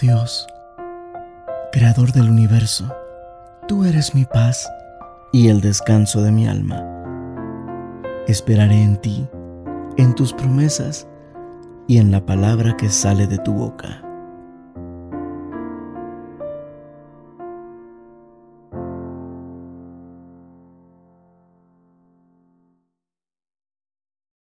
Dios, Creador del universo, tú eres mi paz y el descanso de mi alma. Esperaré en ti, en tus promesas y en la palabra que sale de tu boca.